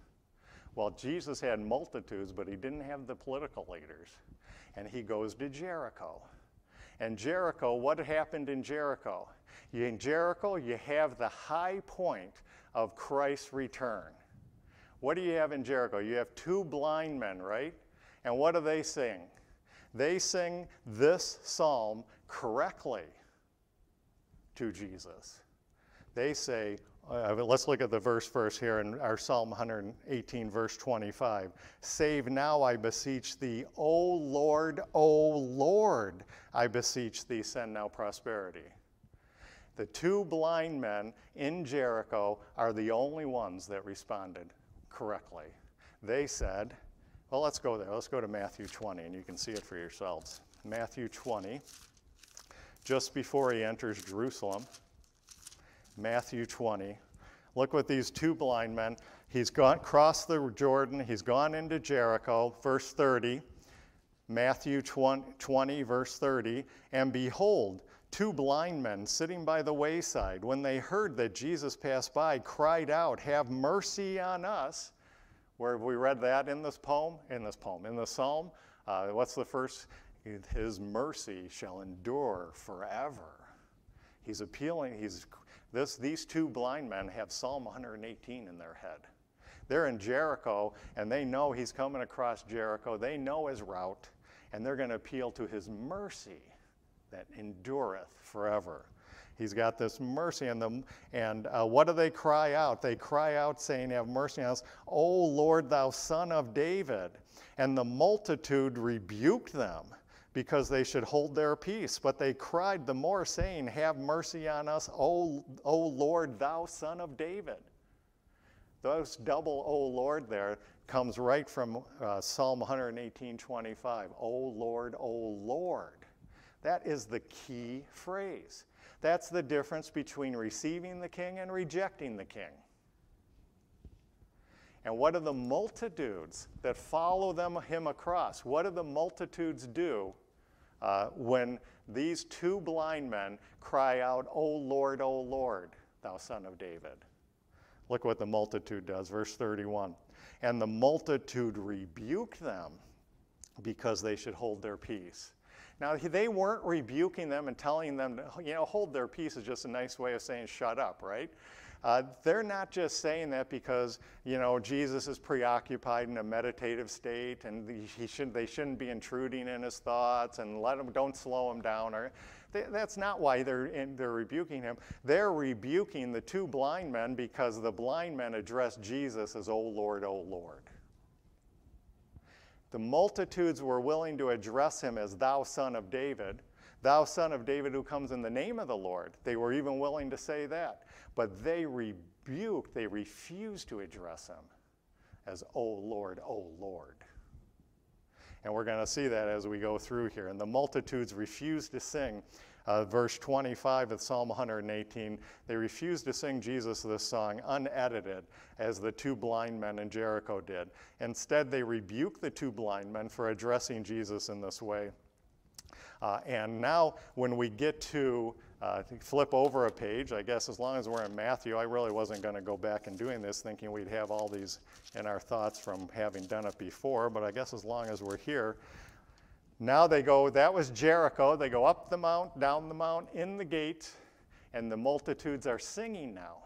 Well, Jesus had multitudes, but he didn't have the political leaders. And he goes to Jericho. And Jericho, what happened in Jericho? In Jericho, you have the high point of Christ's return. What do you have in Jericho? You have two blind men, right? And what do they sing? They sing this psalm correctly to Jesus. They say, uh, let's look at the verse first here in our Psalm 118, verse 25. Save now, I beseech thee, O Lord, O Lord, I beseech thee, send now prosperity. The two blind men in Jericho are the only ones that responded correctly. They said, well, let's go there. Let's go to Matthew 20, and you can see it for yourselves. Matthew 20, just before he enters Jerusalem. Matthew 20. Look what these two blind men, he's gone crossed the Jordan, he's gone into Jericho, verse 30. Matthew 20, 20, verse 30. And behold, two blind men sitting by the wayside, when they heard that Jesus passed by, cried out, Have mercy on us. Where have we read that in this poem? In this poem, in the psalm. Uh, what's the first? His mercy shall endure forever. He's appealing, he's this, these two blind men have Psalm 118 in their head. They're in Jericho, and they know he's coming across Jericho. They know his route, and they're going to appeal to his mercy that endureth forever. He's got this mercy in them. And uh, what do they cry out? They cry out, saying, Have mercy on us, O Lord, thou son of David. And the multitude rebuked them because they should hold their peace. But they cried the more, saying, Have mercy on us, O, o Lord, thou son of David. Those double O Lord there comes right from uh, Psalm 118 25. O Lord, O Lord. That is the key phrase. That's the difference between receiving the king and rejecting the king. And what do the multitudes that follow them him across? What do the multitudes do uh, when these two blind men cry out, O Lord, O Lord, thou son of David. Look what the multitude does, verse 31. And the multitude rebuked them. because they should hold their peace. Now, they weren't rebuking them and telling them, to, you know, hold their peace is just a nice way of saying shut up, right? Uh, they're not just saying that because, you know, Jesus is preoccupied in a meditative state and he should, they shouldn't be intruding in his thoughts and let him, don't slow him down. Or, they, that's not why they're, in, they're rebuking him. They're rebuking the two blind men because the blind men addressed Jesus as, Oh Lord, oh Lord. The multitudes were willing to address him as Thou Son of David, Thou Son of David who comes in the name of the Lord. They were even willing to say that. But they rebuked, they refused to address him as, Oh Lord, oh Lord. And we're going to see that as we go through here. And the multitudes refused to sing. Uh, verse 25 of Psalm 118, they refused to sing Jesus this song unedited as the two blind men in Jericho did. Instead, they rebuked the two blind men for addressing Jesus in this way. Uh, and now, when we get to uh, flip over a page, I guess as long as we're in Matthew, I really wasn't going to go back and doing this thinking we'd have all these in our thoughts from having done it before, but I guess as long as we're here, now they go, that was Jericho. They go up the mount, down the mount, in the gate, and the multitudes are singing now.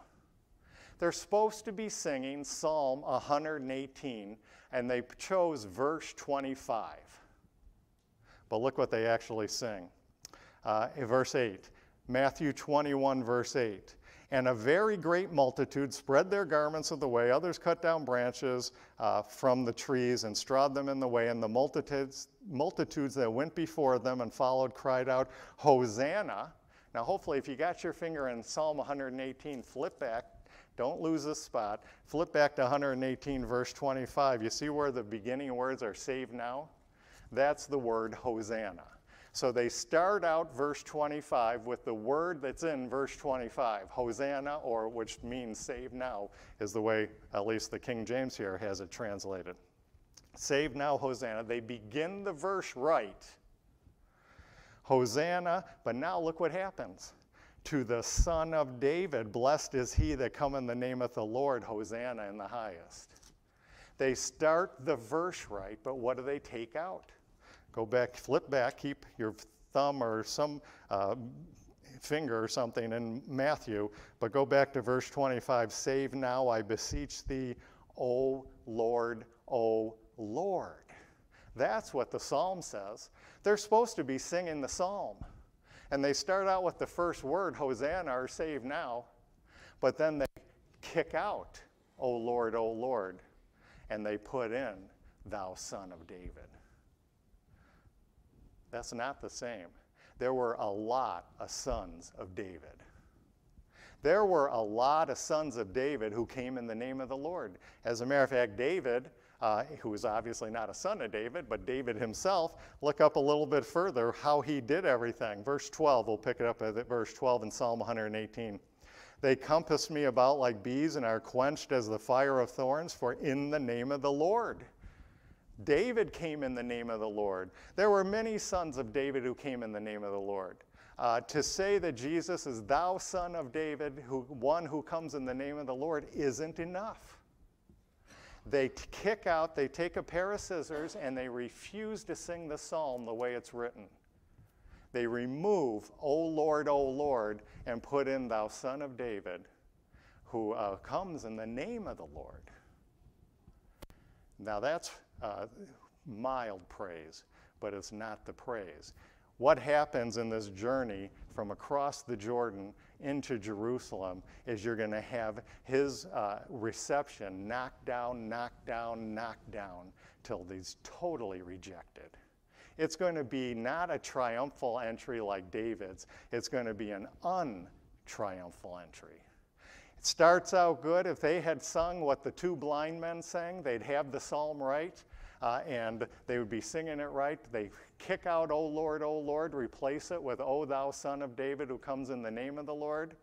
They're supposed to be singing Psalm 118, and they chose verse 25. But look what they actually sing. Uh, verse 8, Matthew 21, verse 8. And a very great multitude spread their garments of the way. Others cut down branches uh, from the trees and strawed them in the way. And the multitudes, multitudes that went before them and followed cried out, Hosanna. Now, hopefully, if you got your finger in Psalm 118, flip back. Don't lose this spot. Flip back to 118, verse 25. You see where the beginning words are saved now? That's the word Hosanna. So they start out verse 25 with the word that's in verse 25, Hosanna, or which means save now, is the way at least the King James here has it translated. Save now, Hosanna. They begin the verse right. Hosanna, but now look what happens. To the Son of David, blessed is he that come in the name of the Lord, Hosanna in the highest. They start the verse right, but what do they take out? Go back, flip back, keep your thumb or some uh, finger or something in Matthew, but go back to verse 25. Save now, I beseech thee, O Lord, O Lord. That's what the psalm says. They're supposed to be singing the psalm. And they start out with the first word, Hosanna, or save now, but then they kick out, O Lord, O Lord, and they put in, Thou Son of David. That's not the same. There were a lot of sons of David. There were a lot of sons of David who came in the name of the Lord. As a matter of fact, David, uh, who was obviously not a son of David, but David himself, look up a little bit further how he did everything. Verse 12, we'll pick it up at verse 12 in Psalm 118. They compass me about like bees and are quenched as the fire of thorns, for in the name of the Lord David came in the name of the Lord. There were many sons of David who came in the name of the Lord. Uh, to say that Jesus is thou son of David, who, one who comes in the name of the Lord, isn't enough. They kick out, they take a pair of scissors, and they refuse to sing the psalm the way it's written. They remove, O Lord, O Lord, and put in, Thou Son of David, who uh, comes in the name of the Lord. Now that's uh, mild praise, but it's not the praise. What happens in this journey from across the Jordan into Jerusalem is you're going to have his uh, reception knocked down, knocked down, knocked down till he's totally rejected. It's going to be not a triumphal entry like David's, it's going to be an untriumphal entry. It starts out good. If they had sung what the two blind men sang, they'd have the psalm right. Uh, and they would be singing it right. They kick out, O Lord, O Lord, replace it with, O thou son of David who comes in the name of the Lord,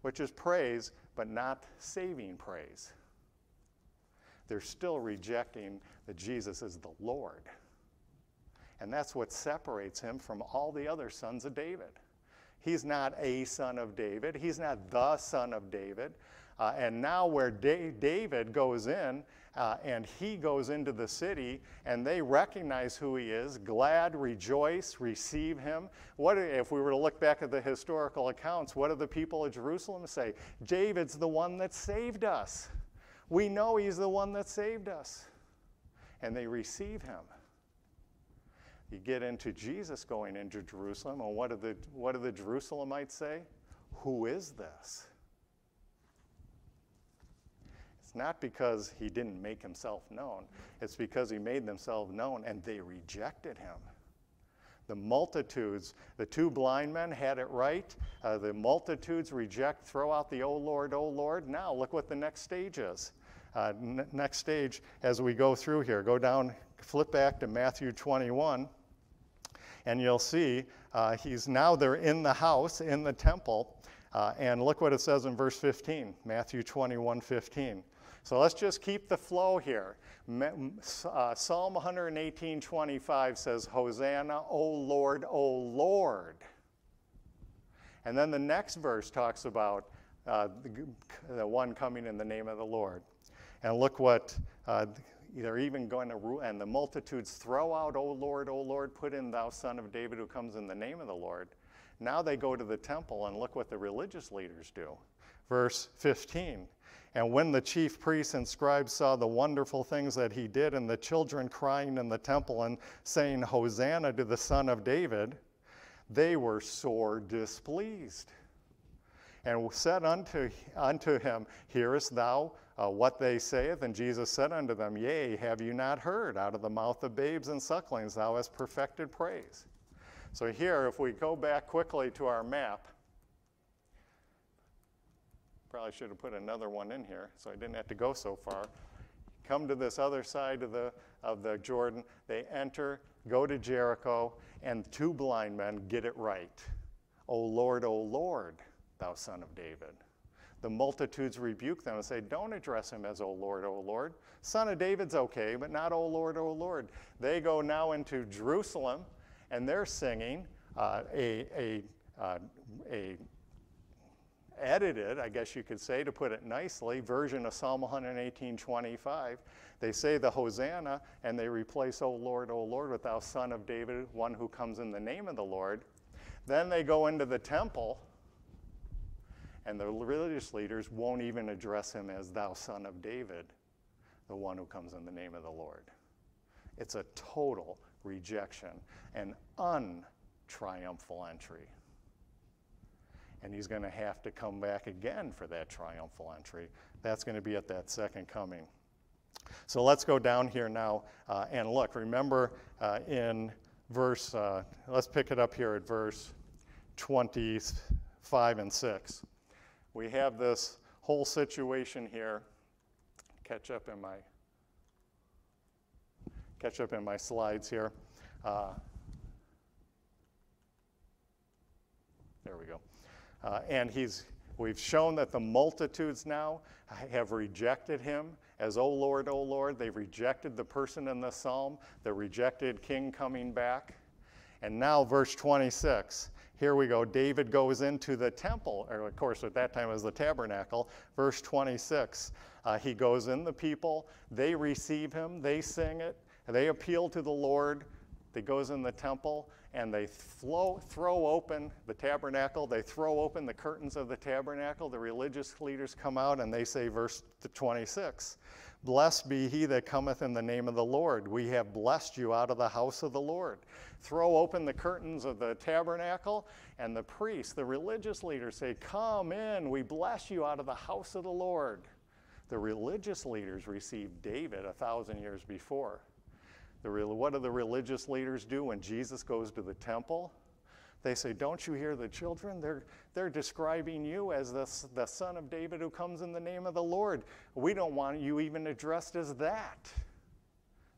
which is praise, but not saving praise. They're still rejecting that Jesus is the Lord. And that's what separates him from all the other sons of David. He's not a son of David. He's not the son of David. Uh, and now, where da- David goes in, uh, and he goes into the city, and they recognize who he is, glad, rejoice, receive him. What if we were to look back at the historical accounts? What do the people of Jerusalem say? David's the one that saved us. We know he's the one that saved us, and they receive him. You get into Jesus going into Jerusalem, and what do the what do the Jerusalemites say? Who is this? It's not because he didn't make himself known, it's because he made himself known and they rejected him. The multitudes, the two blind men had it right. Uh, the multitudes reject, throw out the, oh Lord, oh Lord. Now, look what the next stage is. Uh, next stage, as we go through here, go down, flip back to Matthew 21, and you'll see uh, he's now they're in the house, in the temple. Uh, and look what it says in verse 15, Matthew 21 15. So let's just keep the flow here. Uh, Psalm 118, 25 says, Hosanna, O Lord, O Lord. And then the next verse talks about uh, the, the, one coming in the name of the Lord. And look what uh, they're even going to, rule, and the multitudes throw out, O Lord, O Lord, put in thou son of David who comes in the name of the Lord. Now they go to the temple and look what the religious leaders do. Verse 15 and when the chief priests and scribes saw the wonderful things that he did, and the children crying in the temple and saying, Hosanna to the Son of David, they were sore displeased. And said unto, unto him, Hearest thou uh, what they saith? And Jesus said unto them, Yea, have you not heard? Out of the mouth of babes and sucklings thou hast perfected praise. So here, if we go back quickly to our map, Probably should have put another one in here so I didn't have to go so far. Come to this other side of the, of the Jordan. They enter, go to Jericho, and two blind men get it right. O Lord, O Lord, thou son of David. The multitudes rebuke them and say, Don't address him as O Lord, O Lord. Son of David's okay, but not O Lord, O Lord. They go now into Jerusalem and they're singing uh, a, a, uh, a edited, I guess you could say, to put it nicely, version of Psalm 118:25. They say the Hosanna and they replace, O Lord, O Lord, with Thou Son of David, one who comes in the name of the Lord. Then they go into the temple, and the religious leaders won't even address him as Thou Son of David, the one who comes in the name of the Lord. It's a total rejection, an untriumphal entry and he's going to have to come back again for that triumphal entry. That's going to be at that second coming. So let's go down here now uh, and look. Remember uh, in verse, uh, let's pick it up here at verse 25 and 6. We have this whole situation here. Catch up in my catch up in my slides here. Uh, there we go. Uh, and he's, we've shown that the multitudes now have rejected him as, O Lord, O Lord. They've rejected the person in the psalm, the rejected king coming back. And now, verse 26. Here we go. David goes into the temple, or of course, at that time it was the tabernacle. Verse 26. Uh, he goes in the people, they receive him, they sing it, they appeal to the Lord. He goes in the temple, and they flow, throw open the tabernacle. They throw open the curtains of the tabernacle. The religious leaders come out and they say, verse 26, Blessed be he that cometh in the name of the Lord. We have blessed you out of the house of the Lord. Throw open the curtains of the tabernacle, and the priests, the religious leaders say, Come in, we bless you out of the house of the Lord. The religious leaders received David a thousand years before. The, what do the religious leaders do when Jesus goes to the temple? They say, Don't you hear the children? They're, they're describing you as the, the son of David who comes in the name of the Lord. We don't want you even addressed as that.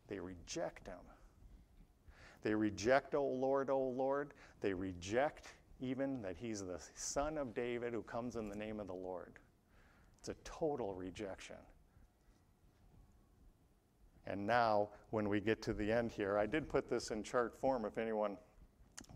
They reject him. They reject, O Lord, O Lord. They reject even that he's the son of David who comes in the name of the Lord. It's a total rejection. And now, when we get to the end here, I did put this in chart form if anyone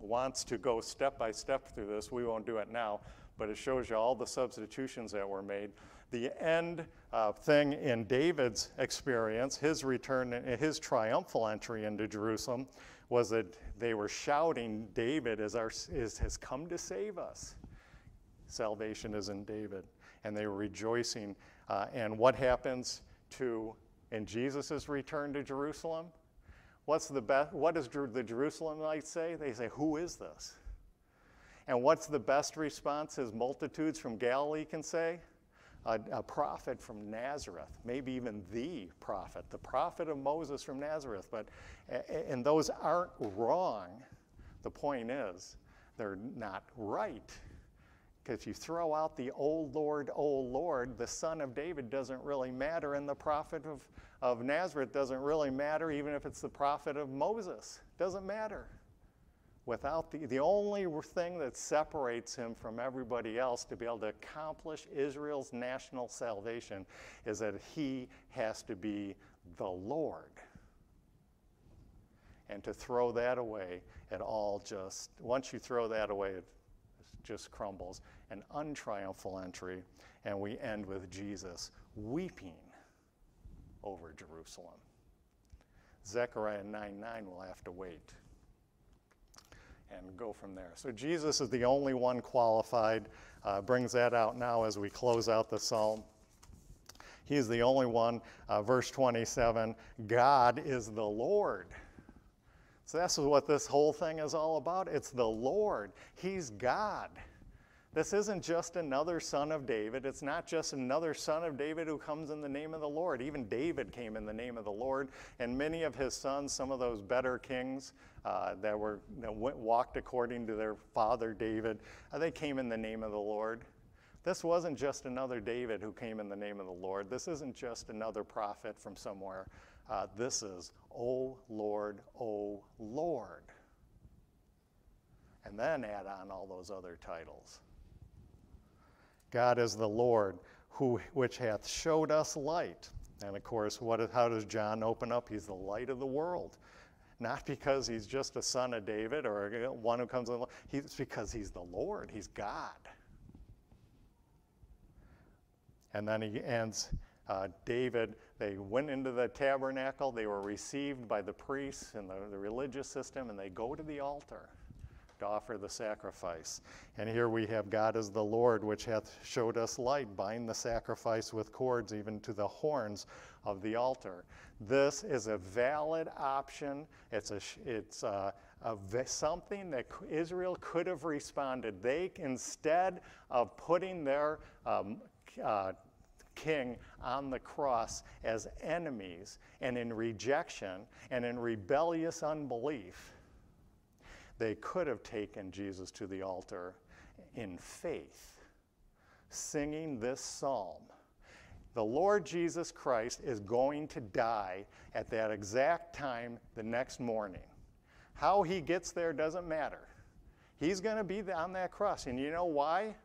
wants to go step by step through this. We won't do it now, but it shows you all the substitutions that were made. The end uh, thing in David's experience, his return, his triumphal entry into Jerusalem, was that they were shouting, David is our, is, has come to save us. Salvation is in David. And they were rejoicing. Uh, and what happens to in Jesus' return to Jerusalem? What's the best, what does the Jerusalemites say? They say, Who is this? And what's the best response his multitudes from Galilee can say? A, a, prophet from Nazareth, maybe even the prophet, the prophet of Moses from Nazareth. But, and those aren't wrong. The point is, they're not right. Because if you throw out the old Lord, old Lord, the son of David doesn't really matter, and the prophet of, of Nazareth doesn't really matter, even if it's the prophet of Moses. Doesn't matter. Without the, the only thing that separates him from everybody else to be able to accomplish Israel's national salvation is that he has to be the Lord. And to throw that away, it all just, once you throw that away, it just crumbles. An untriumphal entry, and we end with Jesus weeping over Jerusalem. Zechariah 9 9 will have to wait and go from there. So Jesus is the only one qualified. Uh, brings that out now as we close out the psalm. He's the only one. Uh, verse 27 God is the Lord. So that's what this whole thing is all about. It's the Lord. He's God. This isn't just another son of David. It's not just another son of David who comes in the name of the Lord. Even David came in the name of the Lord, and many of his sons, some of those better kings uh, that were went, walked according to their father David, uh, they came in the name of the Lord. This wasn't just another David who came in the name of the Lord. This isn't just another prophet from somewhere. Uh, this is, O Lord, O Lord. And then add on all those other titles. God is the Lord, who, which hath showed us light. And of course, what, how does John open up? He's the light of the world. Not because he's just a son of David or one who comes, along. it's because he's the Lord, he's God. And then he ends uh, David, they went into the tabernacle, they were received by the priests and the, the religious system, and they go to the altar to offer the sacrifice. And here we have God as the Lord, which hath showed us light, bind the sacrifice with cords even to the horns of the altar. This is a valid option. It's, a, it's a, a, something that Israel could have responded. They, instead of putting their um, uh, king on the cross as enemies and in rejection and in rebellious unbelief, they could have taken Jesus to the altar in faith, singing this psalm. The Lord Jesus Christ is going to die at that exact time the next morning. How he gets there doesn't matter. He's going to be on that cross. And you know why?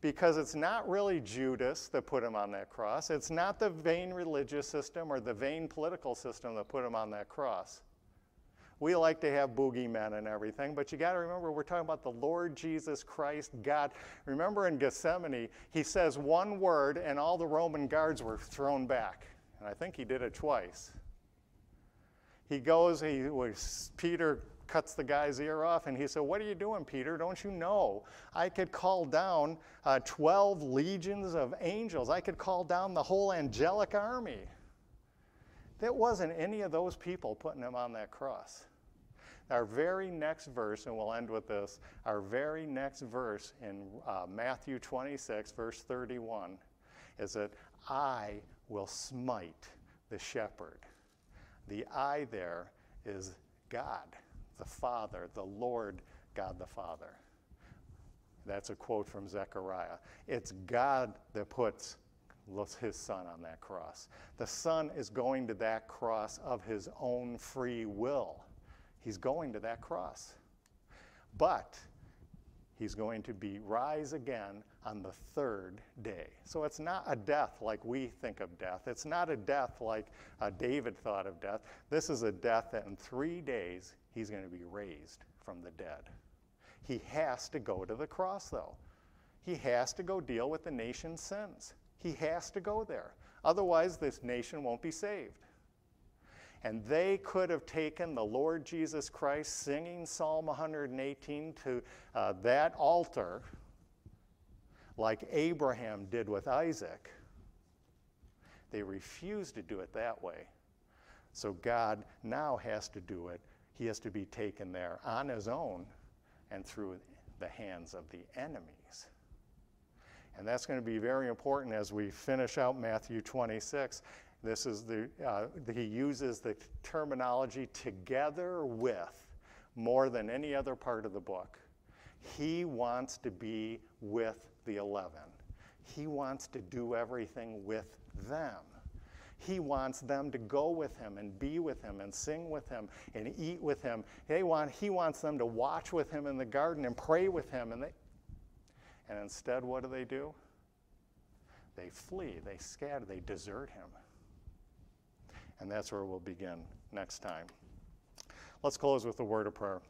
Because it's not really Judas that put him on that cross. It's not the vain religious system or the vain political system that put him on that cross. We like to have boogeymen and everything, but you got to remember we're talking about the Lord Jesus Christ, God. Remember in Gethsemane, he says one word and all the Roman guards were thrown back. And I think he did it twice. He goes, he was, Peter cuts the guy's ear off, and he said, What are you doing, Peter? Don't you know I could call down uh, 12 legions of angels? I could call down the whole angelic army. That wasn't any of those people putting him on that cross. Our very next verse, and we'll end with this, our very next verse in uh, Matthew 26, verse 31, is that I will smite the shepherd. The I there is God, the Father, the Lord God the Father. That's a quote from Zechariah. It's God that puts his son on that cross. The son is going to that cross of his own free will. He's going to that cross. But he's going to be rise again on the third day. So it's not a death like we think of death. It's not a death like uh, David thought of death. This is a death that in three days he's going to be raised from the dead. He has to go to the cross, though. He has to go deal with the nation's sins. He has to go there. Otherwise, this nation won't be saved. And they could have taken the Lord Jesus Christ singing Psalm 118 to uh, that altar like Abraham did with Isaac. They refused to do it that way. So God now has to do it. He has to be taken there on his own and through the hands of the enemies. And that's going to be very important as we finish out Matthew 26. This is the, uh, he uses the terminology together with more than any other part of the book. He wants to be with the 11. He wants to do everything with them. He wants them to go with him and be with him and sing with him and eat with him. They want, he wants them to watch with him in the garden and pray with him. And, they, and instead, what do they do? They flee, they scatter, they desert him. And that's where we'll begin next time. Let's close with a word of prayer.